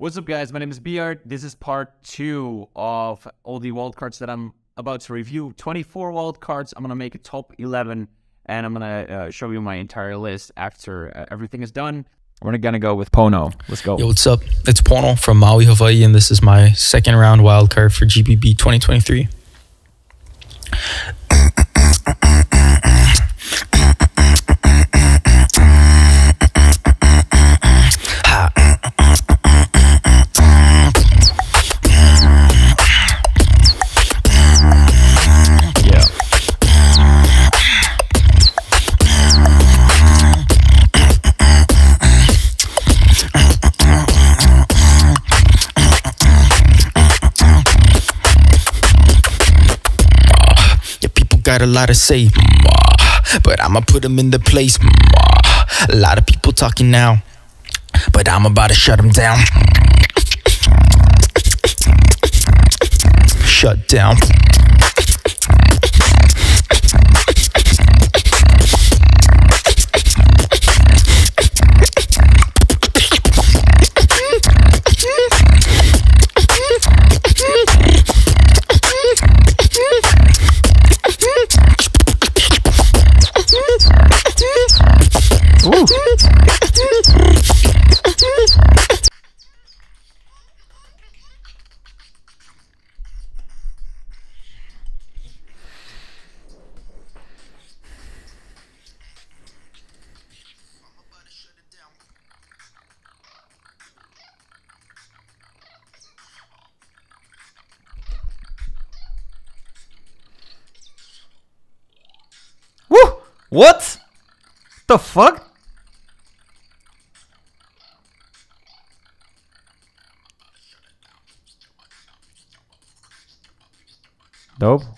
What's up, guys? My name is B-Art. This is part two of all the wildcards that I'm about to review. 24 wildcards. I'm gonna make a top 11, and I'm gonna uh, show you my entire list after uh, everything is done. We're gonna go with Pono. Let's go. Yo, what's up? It's Pono from Maui, Hawaii, and this is my second round wildcard for GBB 2023. Lot to say, but I'ma put them in the place. A lot of people talking now, but I'm about to shut them down. Shut down. What? The fuck? Dope.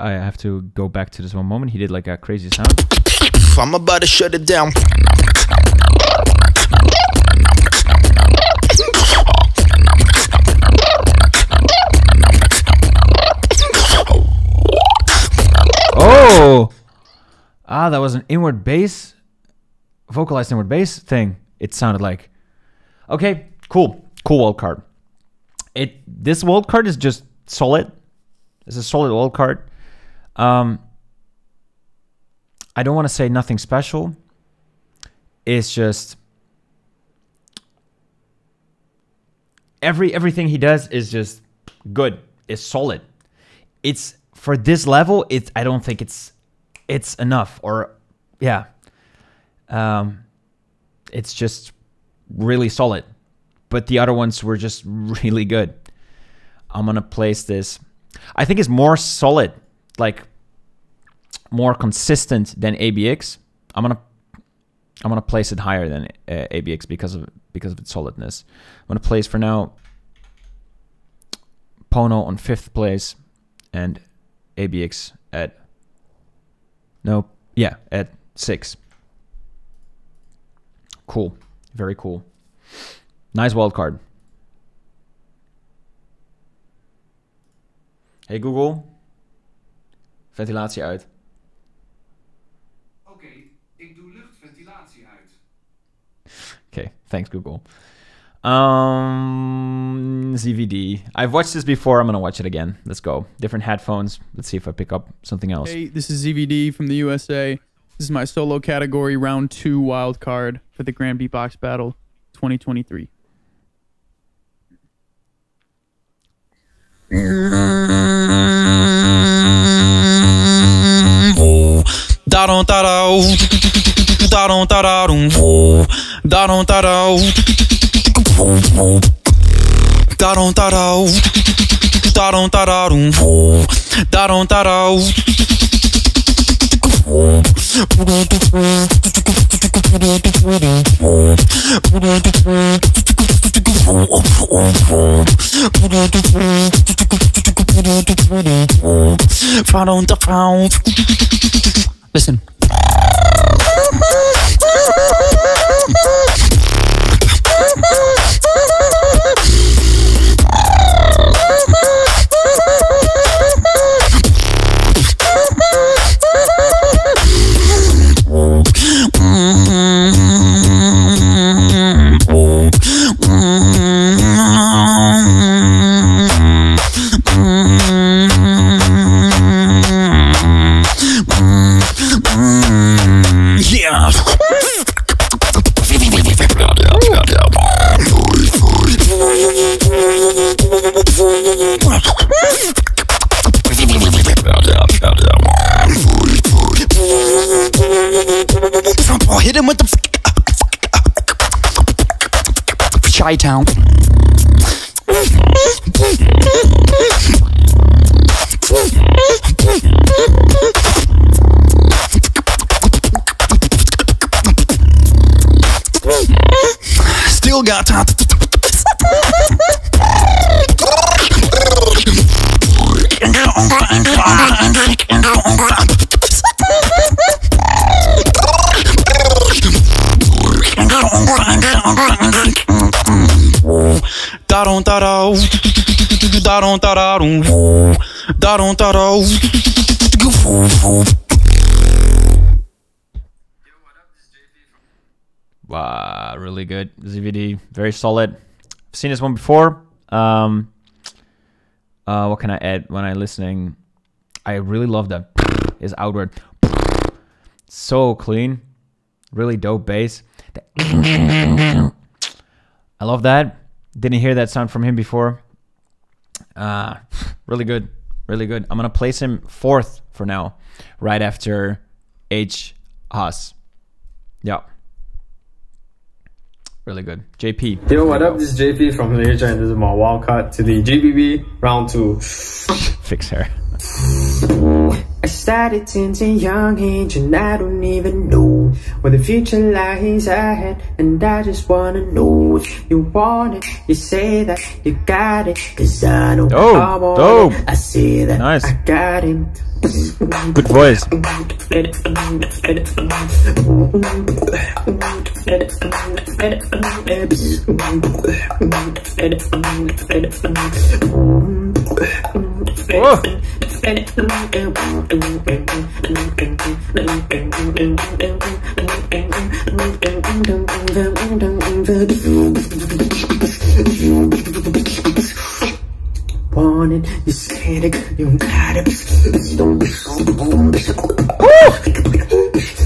I have to go back to this one moment. He did like a crazy sound. I'm about to shut it down. Oh! Ah, that was an inward bass, vocalized inward bass thing. It sounded like. Okay, cool, cool wild card. It this wild card is just solid. It's a solid wild card. Um, I don't want to say nothing special. It's just every everything he does is just good. It's solid. It's for this level. It's I don't think it's it's enough or yeah. Um, it's just really solid. But the other ones were just really good. I'm gonna place this. I think it's more solid, like more consistent than ABX. I'm gonna I'm gonna place it higher than uh, ABX because of because of its solidness. I'm gonna place for now Pono on fifth place and ABX at no yeah at six. Cool, very cool. Nice wild card. Hey Google, ventilatie uit. Oké, ik doe luchtventilatie uit. Okay, thanks Google. Um, ZVD. I've watched this before. I'm gonna watch it again. Let's go. Different headphones. Let's see if I pick up something else. Hey, this is ZVD from the USA. This is my solo category round two wild card for the Grand Beatbox Battle 2023. Daron tarau. Daron tararum. Daron tarau. Daron tarau. Daron tararum. Daron tarau. Found da found. Listen. Town. Still got time. Daron dararum. Daron. Wow, really good. ZVD, very solid. I've seen this one before. Um, uh, what can I add when I'm listening? I really love that. Is outward. So clean. Really dope bass. I love that. Didn't hear that sound from him before. Uh, really good. Really good. I'm going to place him fourth for now, right after H. Haas. Yeah. Really good. JP. Yo, what up? This is JP from Malaysia, and this is my wild card to the GBB round two. Fix hair. I started tinting young age and I don't even know where the future lies ahead and I just wanna know if you want it, you say that you got it Cause I know Dope, I want dope. it, I say that Nice. I got it Good voice. Whoa. You said it, you got it.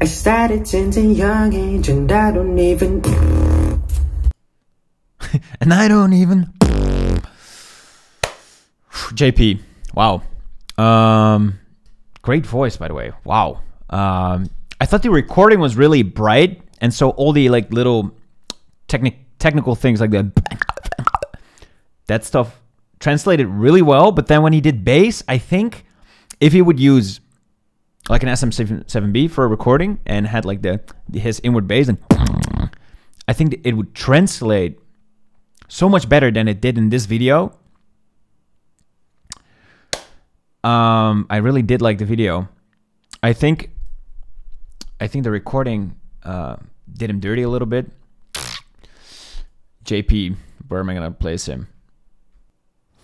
I started tinting young age and I don't even And I don't even. JP. Wow. Um, great voice, by the way. Wow. Um, I thought the recording was really bright, and so all the like little technic technical things like that, that stuff translated really well. But then when he did bass, I think if he would use like an SM7B for a recording and had like the his inward bass and I think it would translate so much better than it did in this video. Um, I really did like the video. I think, I think the recording uh, did him dirty a little bit. JP, where am I gonna place him?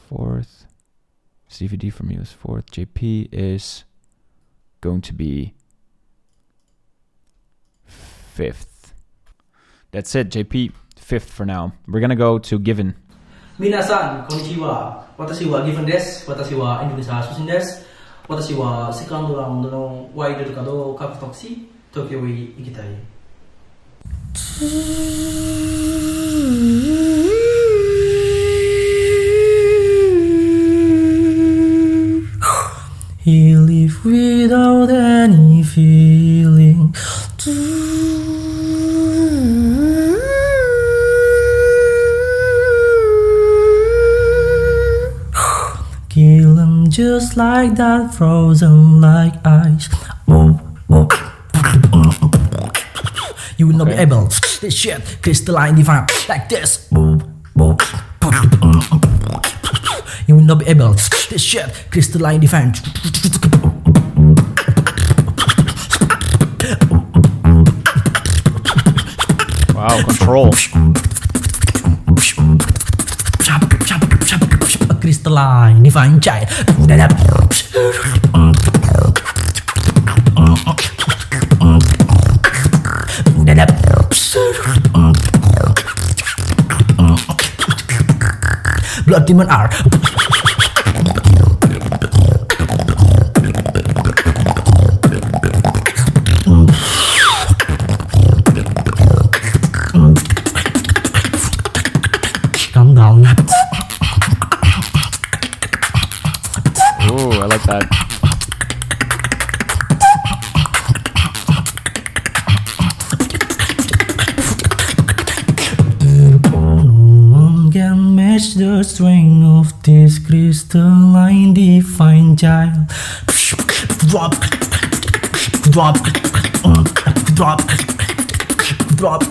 Fourth. ZVD for me is fourth. JP is going to be fifth. That's it, JP, fifth for now. We're gonna go to Given. Minasan, konnichiwa. Watashi wa Given desu. Watashi wa Indonesia shushin desu. Watashi wa second round no wide card を獲得し、東京へ行きたい。He live without any feeling. Kill 'em just like that, frozen like ice. You will not be able this shit crystalline divine like this. Not be able shit crystalline divine. Wow, control. crystalline divine child. Blood demon R. Drop, drop, drop, drop.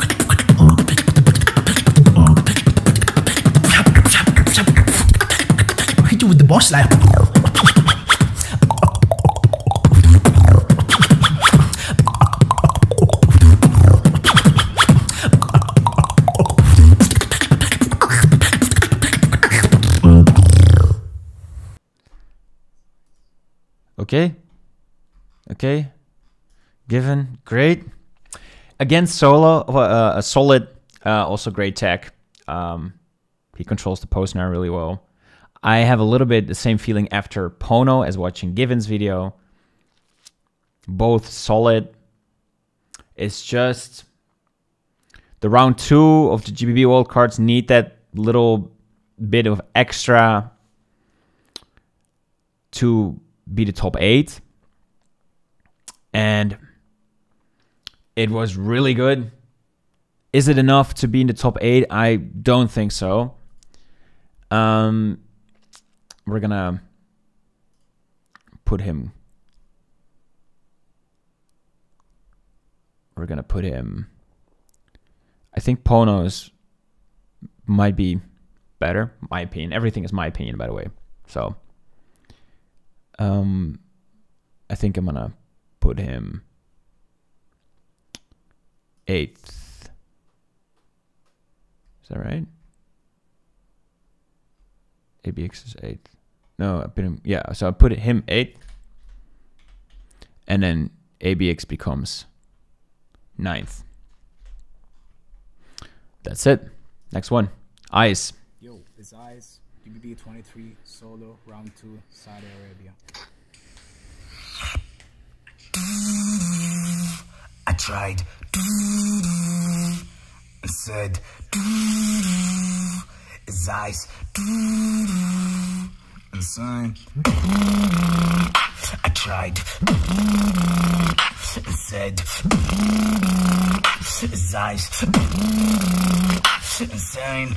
Hit you with the boss like. Okay. Okay. Given. Great. Against Solo, uh, a solid, uh, also great tech. Um, he controls the post now really well. I have a little bit the same feeling after Pono as watching Given's video. Both solid. It's just the round two of the GBB World cards need that little bit of extra to be the top eight. And it was really good. Is it enough to be in the top eight? I don't think so. Um, we're gonna put him. We're gonna put him. I think Pono's might be better. My opinion. Everything is my opinion, by the way. So, um, I think I'm gonna put him eighth. Is that right? ABX is eighth. No, I put him. Yeah, so I put him eighth, and then ABX becomes ninth. That's it. Next one. Ice. Yo, it's Ice, GBB 23, solo, round 2, Saudi Arabia. I tried. And said. His eyes and sign. I tried. And said. His eyes and sign.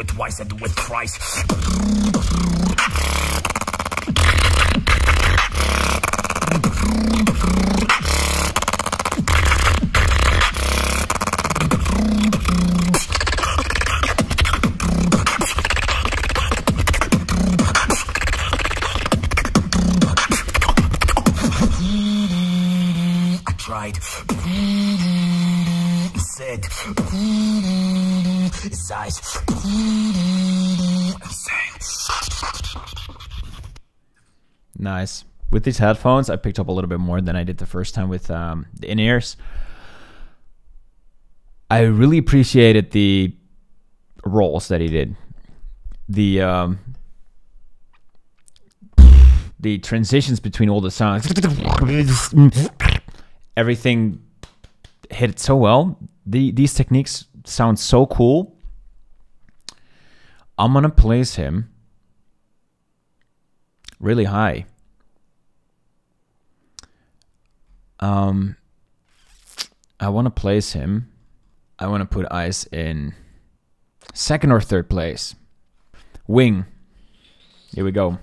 it twice, I do it thrice. I tried. Said. Nice. With these headphones, I picked up a little bit more than I did the first time with um, the in ears. I really appreciated the rolls that he did. The um, the transitions between all the sounds, everything hit it so well. The these techniques sound so cool. I'm gonna place him really high. Um, I want to place him. I want to put Ice in second or third place. Wing. Here we go.